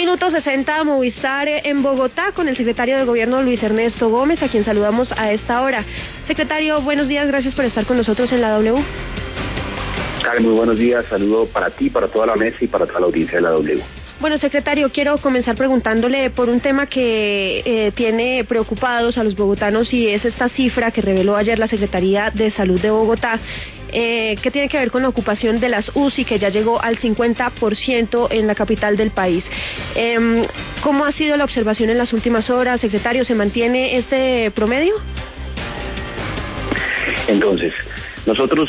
Minuto 60 Movistar en Bogotá con el secretario de Gobierno Luis Ernesto Gómez, a quien saludamos a esta hora. Secretario, buenos días, gracias por estar con nosotros en la W. Karen, muy buenos días, saludo para ti, para toda la mesa y para toda la audiencia de la W. Bueno, secretario, quiero comenzar preguntándole por un tema que eh, tiene preocupados a los bogotanos y es esta cifra que reveló ayer la Secretaría de Salud de Bogotá eh, que tiene que ver con la ocupación de las UCI, que ya llegó al 50% en la capital del país. Eh, ¿Cómo ha sido la observación en las últimas horas, secretario? ¿Se mantiene este promedio? Entonces, nosotros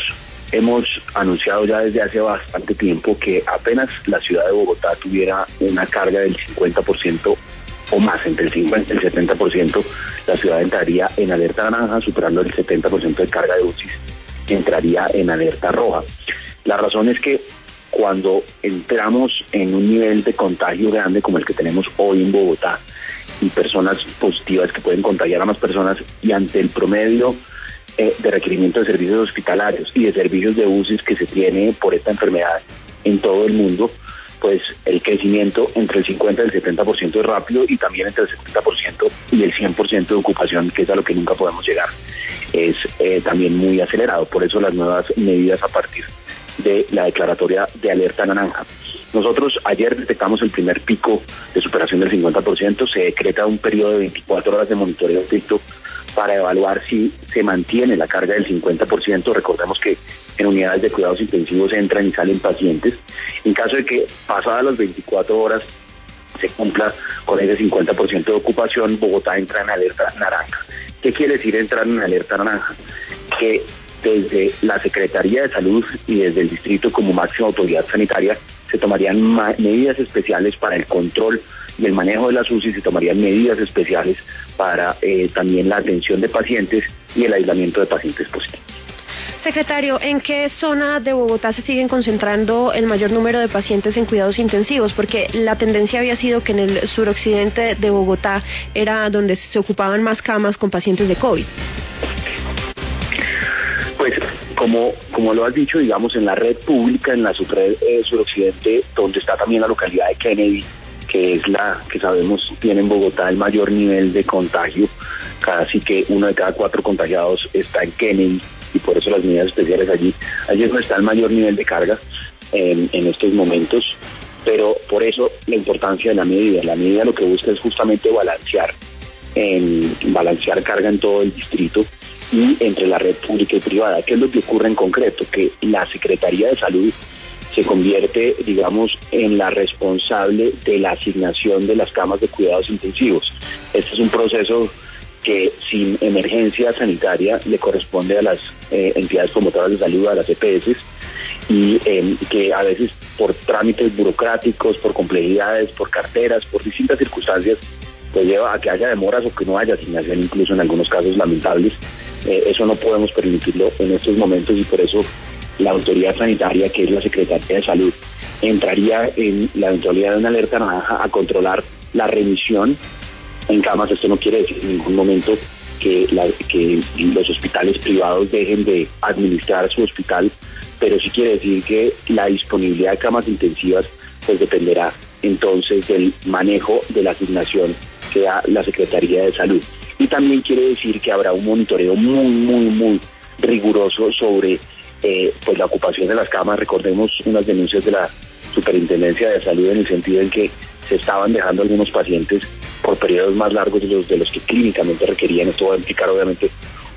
hemos anunciado ya desde hace bastante tiempo que apenas la ciudad de Bogotá tuviera una carga del 50% o más, entre el 50 y el 70%, la ciudad entraría en alerta naranja, superando el 70% de carga de UCI, entraría en alerta roja. La razón es que cuando entramos en un nivel de contagio grande como el que tenemos hoy en Bogotá, y personas positivas que pueden contagiar a más personas, y ante el promedio eh, de requerimiento de servicios hospitalarios y de servicios de UCI que se tiene por esta enfermedad en todo el mundo, pues el crecimiento entre el 50 y el 70% es rápido y también entre el 70% y el 100% de ocupación, que es a lo que nunca podemos llegar, es eh, también muy acelerado. Por eso las nuevas medidas a partir la declaratoria de alerta naranja. Nosotros ayer detectamos el primer pico de superación del 50%, se decreta un periodo de 24 horas de monitoreo estricto para evaluar si se mantiene la carga del 50%. Recordemos que en unidades de cuidados intensivos entran y salen pacientes. En caso de que pasadas las 24 horas se cumpla con ese 50% de ocupación, Bogotá entra en alerta naranja. ¿Qué quiere decir entrar en alerta naranja? Que desde la Secretaría de Salud y desde el distrito como máxima autoridad sanitaria se tomarían medidas especiales para el control y el manejo de las UCI, se tomarían medidas especiales para eh, también la atención de pacientes y el aislamiento de pacientes positivos. Secretario, ¿en qué zona de Bogotá se siguen concentrando el mayor número de pacientes en cuidados intensivos? Porque la tendencia había sido que en el suroccidente de Bogotá era donde se ocupaban más camas con pacientes de COVID. Pues como, como lo has dicho, digamos, en la red pública, en la subred eh, suroccidente, donde está también la localidad de Kennedy, que es la que sabemos tiene en Bogotá el mayor nivel de contagio, casi que uno de cada cuatro contagiados está en Kennedy y por eso las medidas especiales allí, allí es donde está el mayor nivel de carga en, en estos momentos, pero por eso la importancia de la medida, la medida lo que busca es justamente balancear, en, balancear carga en todo el distrito y entre la red pública y privada. ¿Qué es lo que ocurre en concreto? Que la Secretaría de Salud se convierte, digamos, en la responsable de la asignación de las camas de cuidados intensivos. Este es un proceso que sin emergencia sanitaria le corresponde a las eh, entidades promotoras de salud, a las EPS, y em, que a veces por trámites burocráticos, por complejidades, por carteras, por distintas circunstancias, pues lleva a que haya demoras o que no haya asignación, incluso en algunos casos lamentables. Eh, eso no podemos permitirlo en estos momentos y por eso la autoridad sanitaria, que es la Secretaría de Salud, entraría en la eventualidad de una alerta naranja a controlar la remisión en camas. Esto no quiere decir en ningún momento que, que los hospitales privados dejen de administrar su hospital, pero sí quiere decir que la disponibilidad de camas intensivas pues dependerá entonces del manejo de la asignación que da la Secretaría de Salud. Y también quiere decir que habrá un monitoreo muy, muy, muy riguroso sobre eh, pues la ocupación de las camas. Recordemos unas denuncias de la Superintendencia de Salud en el sentido en que se estaban dejando algunos pacientes por periodos más largos de los, de los que clínicamente requerían. Esto va a implicar obviamente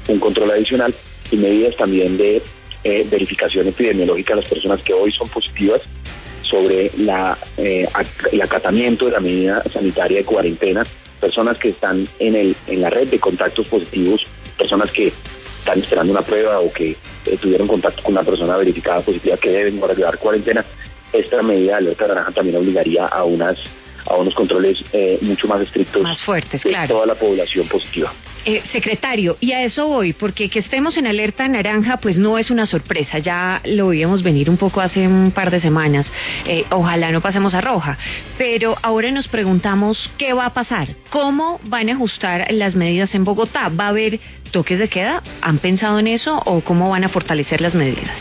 un control adicional y medidas también de eh, verificación epidemiológica a las personas que hoy son positivas sobre la, eh, el acatamiento de la medida sanitaria de cuarentena, personas que están en, el, en la red de contactos positivos, personas que están esperando una prueba o que eh, tuvieron contacto con una persona verificada positiva que deben guardar cuarentena, esta medida de alerta naranja también obligaría a unas a unos controles eh, mucho más estrictos más fuertes, de claro. toda la población positiva. Eh, secretario, y a eso voy, porque que estemos en alerta naranja, pues no es una sorpresa, ya lo oíamos venir un poco hace un par de semanas, eh, ojalá no pasemos a roja, pero ahora nos preguntamos qué va a pasar, cómo van a ajustar las medidas en Bogotá, ¿va a haber toques de queda? ¿Han pensado en eso o cómo van a fortalecer las medidas?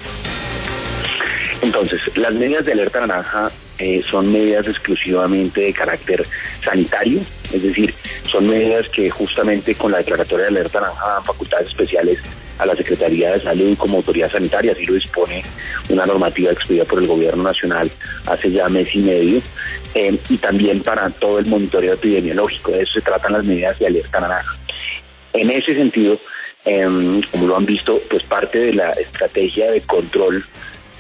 Entonces, las medidas de alerta naranja eh, son medidas exclusivamente de carácter sanitario, es decir, son medidas que justamente con la declaratoria de alerta naranja dan facultades especiales a la Secretaría de Salud como autoridad sanitaria, así lo dispone una normativa expedida por el Gobierno Nacional hace ya mes y medio, eh, y también para todo el monitoreo epidemiológico, de eso se tratan las medidas de alerta naranja. En ese sentido, em, como lo han visto, pues parte de la estrategia de control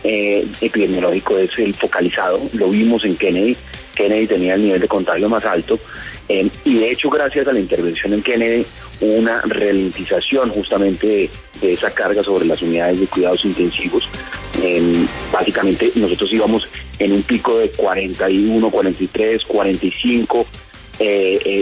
eh, epidemiológico es el focalizado, lo vimos en Kennedy, Kennedy tenía el nivel de contagio más alto eh, y de hecho gracias a la intervención en Kennedy hubo una ralentización justamente de, esa carga sobre las unidades de cuidados intensivos. Eh, básicamente nosotros íbamos en un pico de 41, 43, 45,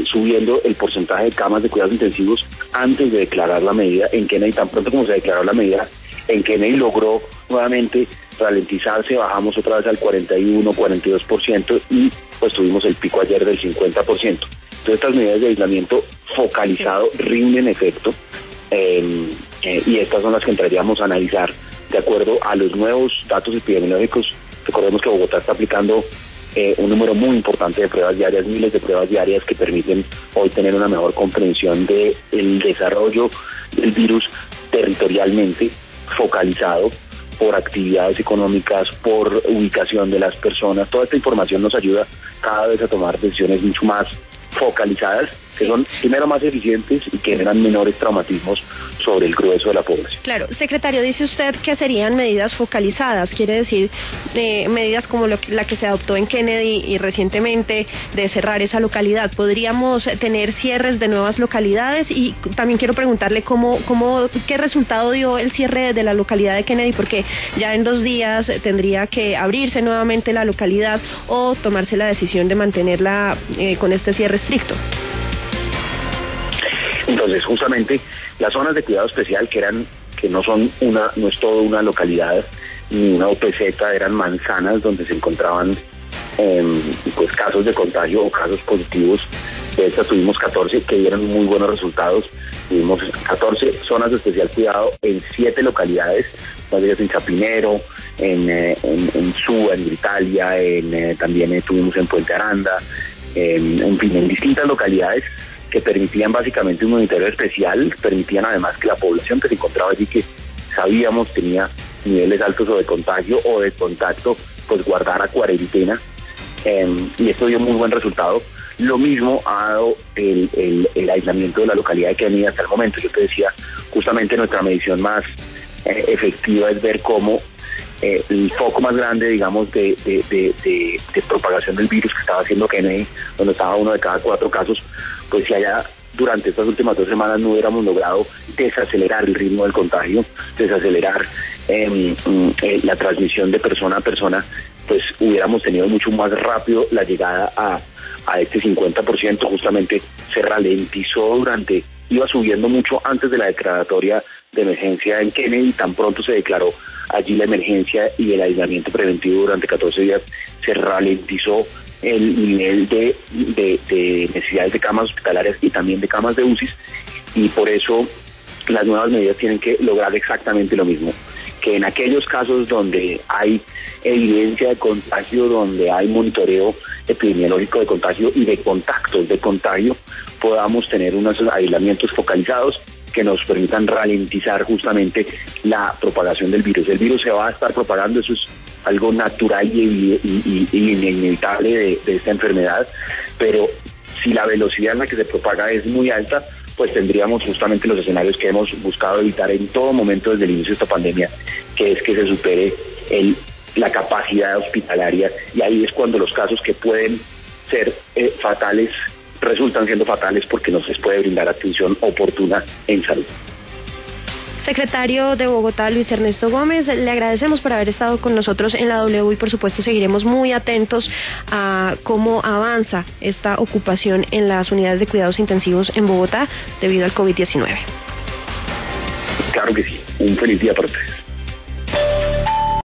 subiendo el porcentaje de camas de cuidados intensivos antes de declarar la medida en Kennedy, tan pronto como se declaró la medida, en Kennedy logró nuevamente ralentizarse, bajamos otra vez al 41, 42% y pues tuvimos el pico ayer del 50%. Entonces estas medidas de aislamiento focalizado rinden efecto em, eh, y estas son las que entraríamos a analizar de acuerdo a los nuevos datos epidemiológicos. Recordemos que Bogotá está aplicando eh, un número muy importante de pruebas diarias, miles de pruebas diarias que permiten hoy tener una mejor comprensión del el desarrollo del virus territorialmente focalizado por actividades económicas, por ubicación de las personas. Toda esta información nos ayuda cada vez a tomar decisiones mucho más focalizadas que son primero más eficientes y que generan menores traumatismos sobre el grueso de la población. Claro, secretario, dice usted que serían medidas focalizadas, quiere decir eh, medidas como la que se adoptó en Kennedy y recientemente de cerrar esa localidad. ¿Podríamos tener cierres de nuevas localidades? Y también quiero preguntarle cómo, cómo, qué resultado dio el cierre de la localidad de Kennedy, porque ya en dos días tendría que abrirse nuevamente la localidad o tomarse la decisión de mantenerla eh, con este cierre estricto. Entonces, justamente las zonas de cuidado especial que eran que no son una no es todo una localidad ni una OPZ, eran manzanas donde se encontraban em, pues casos de contagio o casos positivos. De estas tuvimos 14 que dieron muy buenos resultados. Tuvimos 14 zonas de especial cuidado en 7 localidades, en Chapinero, en, eh, en, en en Italia, en, eh, también estuvimos en Puente Aranda, en fin, en distintas localidades que permitían básicamente un monitoreo especial, permitían además que la población que se encontraba allí, que sabíamos tenía niveles altos o de contagio o de contacto, pues guardara cuarentena. Em, y esto dio muy buen resultado. Lo mismo ha dado el, el, aislamiento de la localidad de Kenia hasta el momento. Yo te decía, justamente nuestra medición más eh, efectiva es ver cómo eh, el foco más grande, digamos, de, de, de, propagación del virus que estaba haciendo Kennedy, donde estaba uno de cada cuatro casos, pues si allá durante estas últimas dos semanas no hubiéramos logrado desacelerar el ritmo del contagio, desacelerar em, eh, la transmisión de persona a persona, pues hubiéramos tenido mucho más rápido la llegada a, a este 50%, justamente se ralentizó durante, iba subiendo mucho antes de la declaratoria de emergencia en Kennedy, tan pronto se declaró allí la emergencia y el aislamiento preventivo durante 14 días, se ralentizó el nivel de, de, necesidades de camas hospitalarias y también de camas de UCI y por eso las nuevas medidas tienen que lograr exactamente lo mismo, que en aquellos casos donde hay evidencia de contagio, donde hay monitoreo epidemiológico de contagio y de contactos de contagio, podamos tener unos aislamientos focalizados que nos permitan ralentizar justamente la propagación del virus. El virus se va a estar propagando, eso es algo natural y, inevitable de, esta enfermedad, pero si la velocidad en la que se propaga es muy alta, pues tendríamos justamente los escenarios que hemos buscado evitar en todo momento desde el inicio de esta pandemia, que es que se supere el, la capacidad hospitalaria y ahí es cuando los casos que pueden ser eh, fatales resultan siendo fatales porque no se les puede brindar atención oportuna en salud. Secretario de Bogotá, Luis Ernesto Gómez, le agradecemos por haber estado con nosotros en la W y por supuesto seguiremos muy atentos a cómo avanza esta ocupación en las unidades de cuidados intensivos en Bogotá debido al COVID-19. Claro que sí. Un feliz día para ustedes.